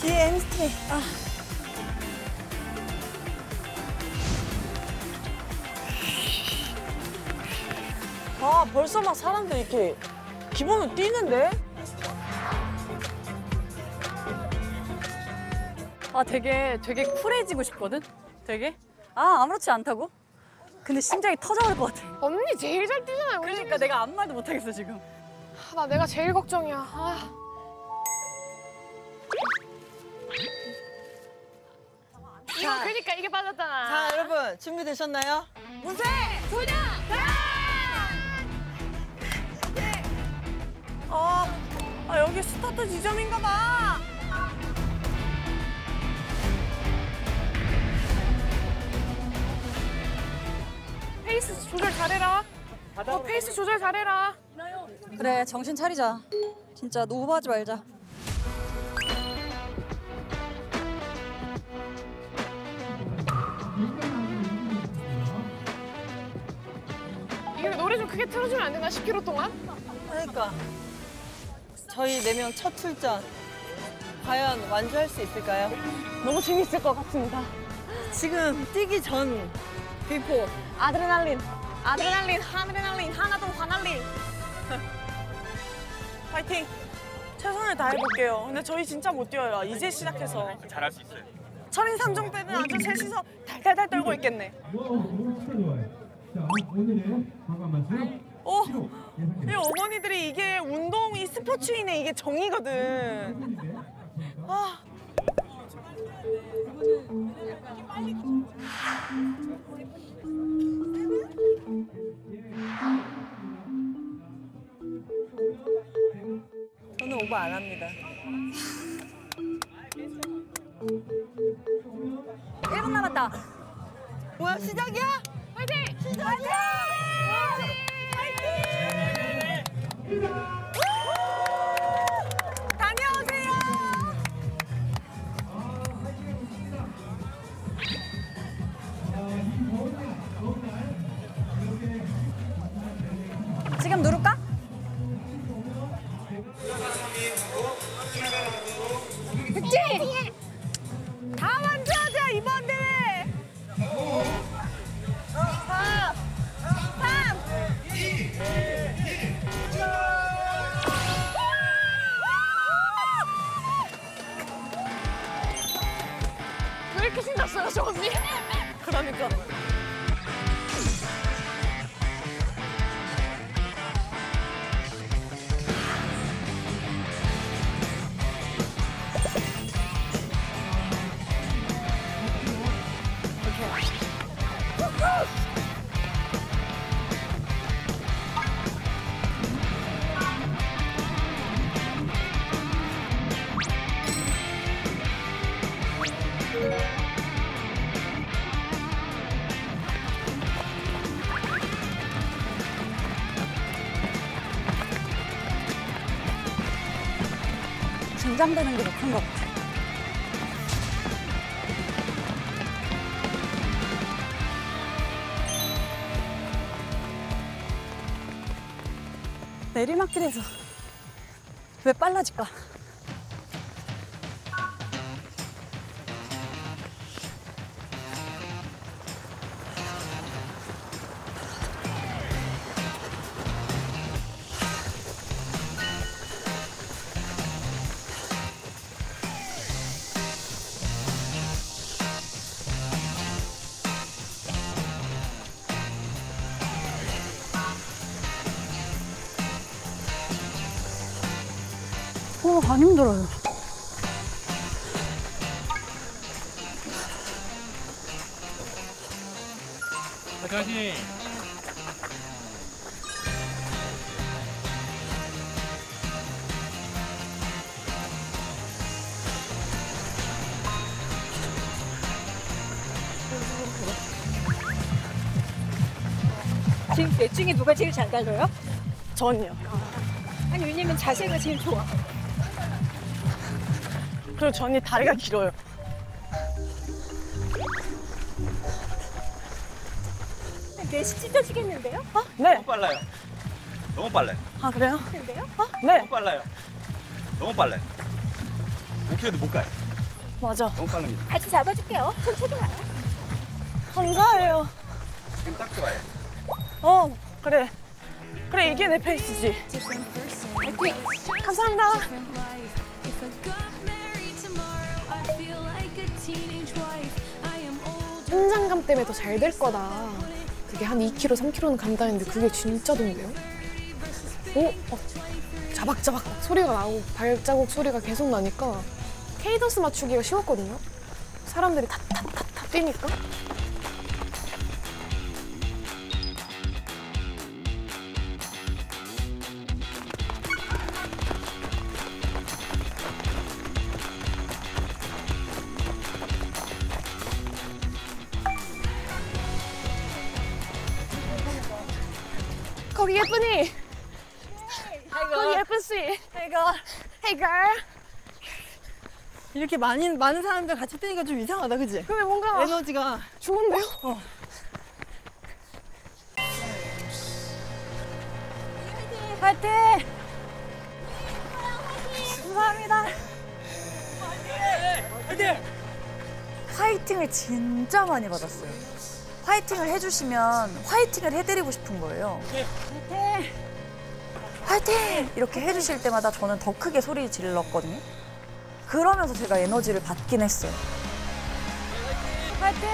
뒤에 햄스트링. 아. 아, 벌써 막 사람들 이렇게 기본으로 뛰는데? 아 되게 되게 쿨해지고 싶거든. 되게 아 아무렇지 않다고. 근데 심장이 터져버릴 것 같아. 언니 제일 잘 뛰잖아요. 그러니까 내가 아무 말도 못 하겠어 지금. 아, 나 내가 제일 걱정이야. 아. 이거 그러니까 이게 빠졌잖아. 자, 여러분, 준비되셨나요? 무쇠 소녀. 아, 아 여기 스타트 지점인가 봐. 페이스 조절 잘해라. 어, 페이스 조절 잘해라. 그래 정신 차리자. 진짜 오버하지 말자. 크게 틀어주면 안 되나? 10km 동안? 그러니까 저희 네 명 첫 출전 과연 완주할 수 있을까요? 너무 재밌을 것 같습니다. 지금 뛰기 전 before 아드레날린, 아드레날린, 아드레날린, 하나도 화날린. 파이팅! 최선을 다해볼게요. 근데 저희 진짜 못 뛰어요. 이제 시작해서. 잘할 수 있어요. 철인 3종 때는 아주 셋이서 달달달 떨고 있겠네. 자, 오늘의 오! 이 어머니들이 이게 운동이 스포츠인의 이게 정이거든. 아, 저는 오버 안 합니다. 1분 남았다. 뭐야 시작이야? 긴장되는 게 더 큰 것 같아. 내리막길에서 왜 빨라질까? 어, 안 힘들어요. 화이팅! 지금 넷 중에 누가 제일 잘 달려요? 전이요. 아니 왜냐면 자세가 제일 좋아. 그리고 전이 다리가 길어요. 넷이 찢어지겠는데요? 어? 네. 너무 빨라요. 너무 빨라요. 아, 그래요? 근데요? 네. 너무 빨라요. 너무 빨라요. 5km도 못 가요. 맞아. 너무 빠릅니다. 같이 잡아줄게요. 천천히 와요. 감사해요. 지금 딱 좋아요. 어, 그래. 그래, 이게 내 페이스지. 감사합니다. 현장감 때문에 더 잘 될 거다. 그게 한 2km, 3km는 간다 했는데 그게 진짜 돈데요? 오, 어, 자박자박 소리가 나고 발자국 소리가 계속 나니까 케이던스 맞추기가 쉬웠거든요. 사람들이 타타타타 뛰니까. Hey girl. 이렇게 많이, 많은 사람들 같이 뛰니까 좀 이상하다, 그지? 근데 뭔가 에너지가. 좋은데요? 파이팅! 감사합니다. 화이팅을 진짜 많이 받았어요. 화이팅을 해주시면 화이팅을 해드리고 싶은 거예요. 화이팅! 화이팅! 이렇게 해주실 때마다 저는 더 크게 소리 질렀거든요. 그러면서 제가 에너지를 받긴 했어요. 파이팅!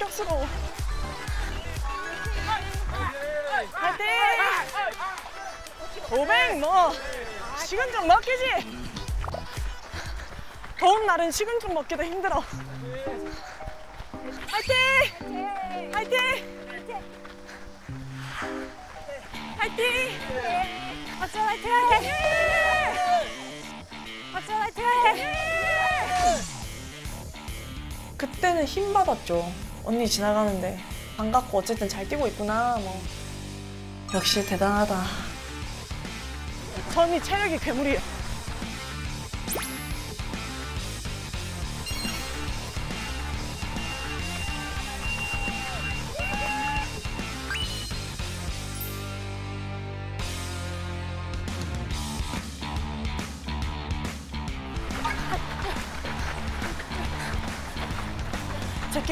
감, 감격스러워. 화이팅! 500, 뭐, 식은 죽 먹기지? 더운 날은 식은 죽 먹기도 힘들어. 화이팅! 화이팅! 화이팅! 박수 화이팅! 박수 화이팅! 그때는 힘 받았죠. 언니 지나가는데 반갑고 어쨌든 잘 뛰고 있구나. 뭐 역시 대단하다. 전이 체력이 괴물이에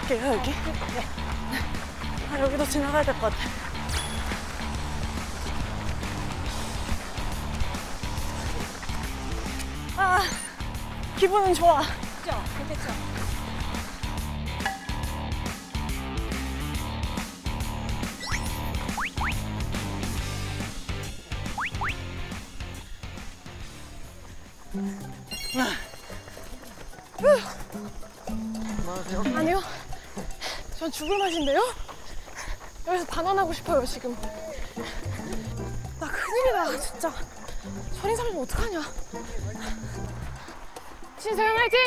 낄게요 여기. 아 여기도 지나가야 될 것 같아. 아 기분은 좋아. 아니요. 죽을 맛인데요? 여기서 반환하고 싶어요, 지금. 나 큰일이다, 진짜. 소리 사면 어떡하냐. 신서영 화이팅!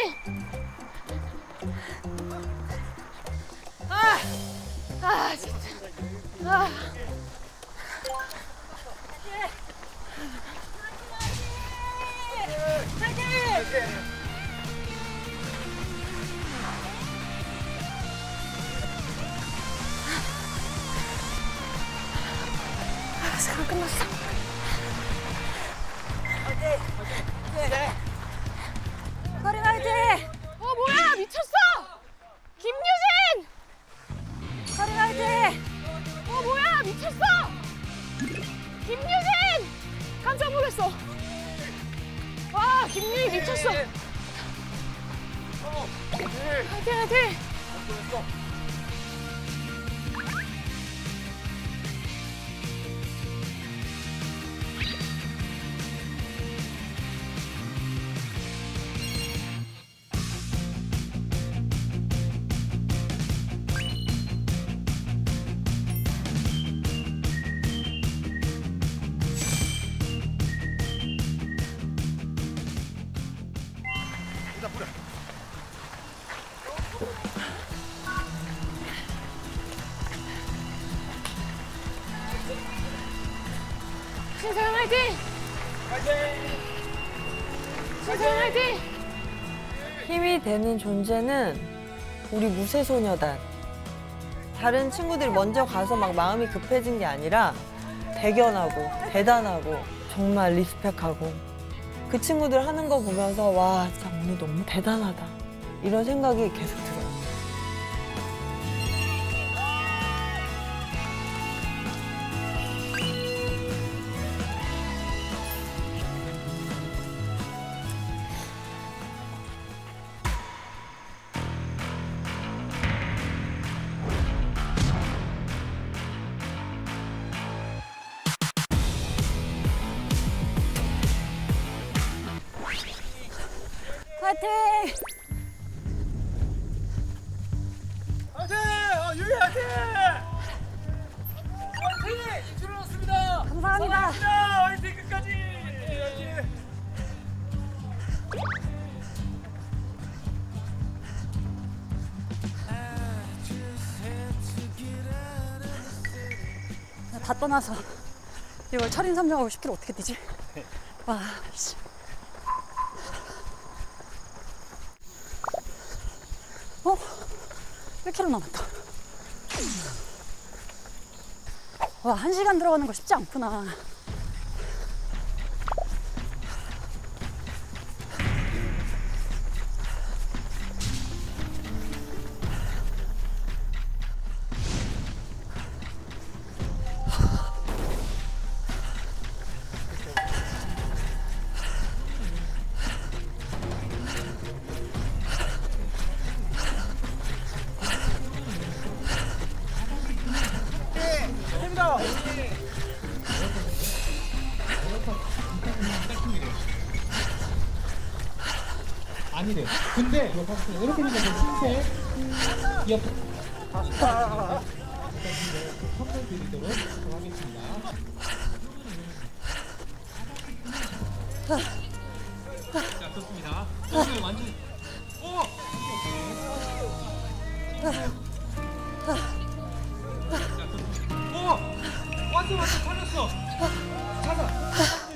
아! 아, 진짜. 아. 끝났어. 서린 화이팅! 寒くなった。これが痛い。 힘이 되는 존재는 우리 무쇠소녀단. 다른 친구들이 먼저 가서 막 마음이 급해진 게 아니라 대견하고 대단하고 정말 리스펙하고. 그 친구들 하는 거 보면서 와 진짜 언니 너무 대단하다. 이런 생각이 계속 들어요. 어, 유리 화이팅! 출연했습니다. 감사합니다. 감사합니다. 화이팅 끝까지. 화이팅! 다 떠나서 이걸 철인 3점하고 10km 어떻게 뛰지? 와, 씨. 어? 1km 남았다. 와, 한 시간 들어가는 거 쉽지 않구나. 근데 이렇게 되면 흰색 이어 선물 드리도록 하겠습니다. 자, 좋습니다. 오늘 완전 오! 오! 완전 완전 살렸어. 좋아.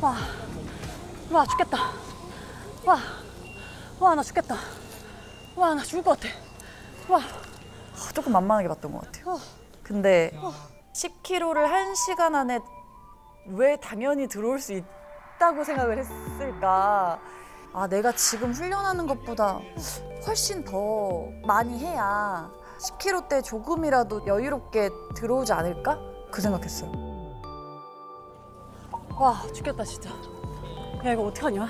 와, 와 죽겠다. 죽겠다. 와 나 죽을 것 같아. 와, 아, 조금 만만하게 봤던 것 같아요. 어. 근데 10km를 1시간 안에 왜 당연히 들어올 수 있다고 생각을 했을까? 아, 내가 지금 훈련하는 것보다 훨씬 더 많이 해야 10km 때 조금이라도 여유롭게 들어오지 않을까? 그 생각했어요. 와 죽겠다 진짜. 야 이거 어떡 하냐?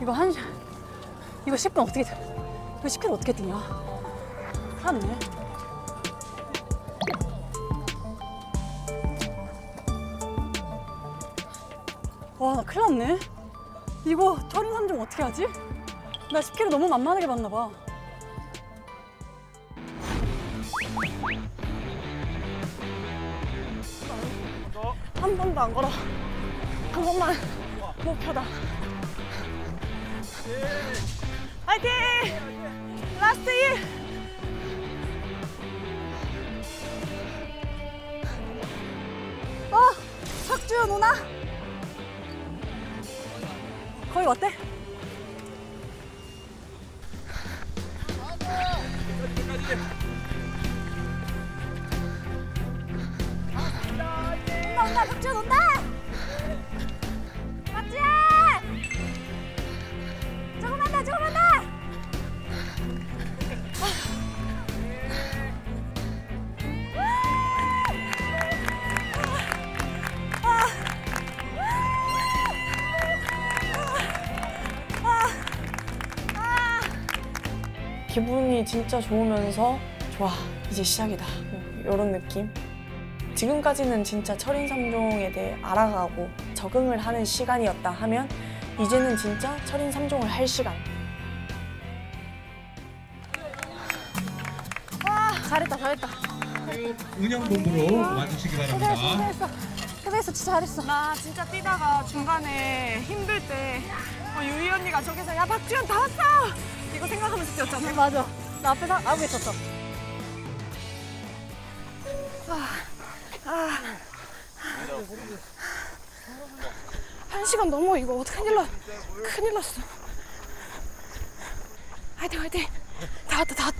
이거 한 시- 이거 10분 어떻게 돼? 이거 10km 어떻게 뛰냐? 하네. 와, 나 큰일 났네. 이거 철인 3점 어떻게 하지? 나 10km 너무 만만하게 봤나 봐. 한 번도 안 걸어. 한 번만 목표다. 화이팅! 라스트 1! 어! 석주연 오나? 거의 어때? 온다 온다 석주연 온다! 기분이 진짜 좋으면서 좋아 이제 시작이다 이런 느낌 지금까지는 진짜 철인 3종에 대해 알아가고 적응을 하는 시간이었다 하면 이제는 진짜 철인 3종을 할 시간. 잘했다 잘했다. 운영본부로 와주시기 바랍니다. 수고했어. 수고했어 진짜 잘했어. 나 진짜 뛰다가 중간에 힘들 때 어, 유희 언니가 저기서 야 박지현 다 왔어! 이거 생각하면서 뛰었잖아. 맞아. 나 앞에서 하고 있었어. 한 시간 넘어 이거. 큰일 나 큰일 났어. 화이팅 화이팅. 다 왔다 다 왔다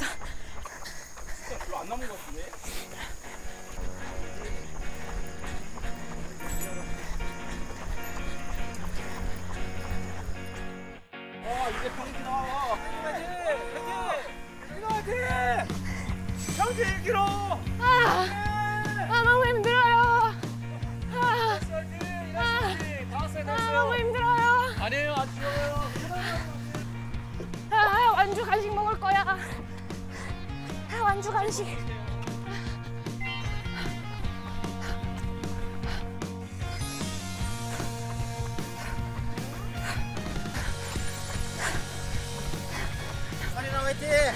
화이팅!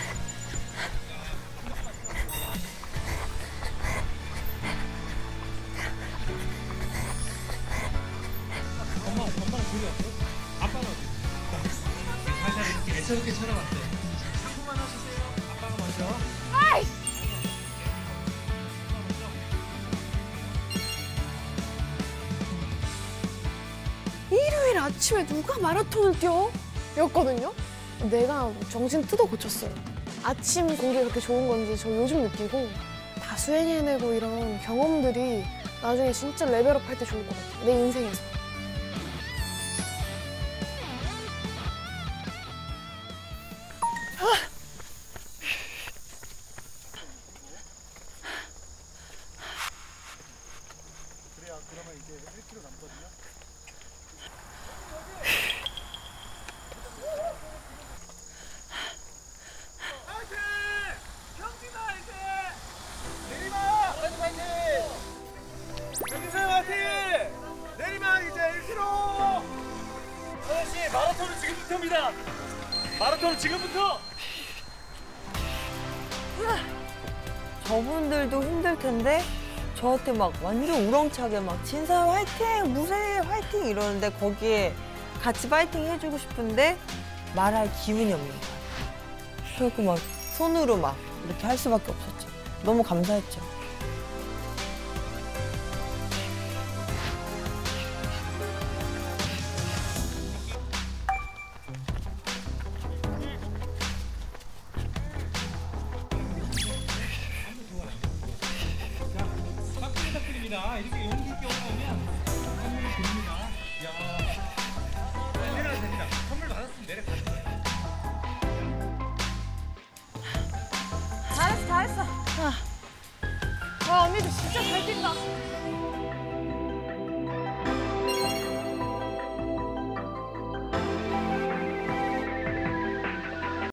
엄마, 엄마는 돌려. 아빠는 어디? 살살 이렇게 애처롭게 쳐다봤어요. 상품만 하시세요. 아빠가 먼저. 일요일 아침에 누가 마라톤을 뛰어? 였거든요 내가 정신 뜯어 고쳤어요. 아침 공기 그렇게 좋은 건지 저 요즘 느끼고 다 수행해내고 이런 경험들이 나중에 진짜 레벨업 할 때 좋을 것 같아요. 내 인생에서 지금부터입니다! 마라톤은 지금부터! 저분들도 힘들 텐데 저한테 막 완전 우렁차게 막 진사 화이팅 무쇠 화이팅 이러는데 거기에 같이 파이팅 해주고 싶은데 말할 기운이 없는 거야. 그래갖고 막 손으로 막 이렇게 할 수밖에 없었죠. 너무 감사했죠.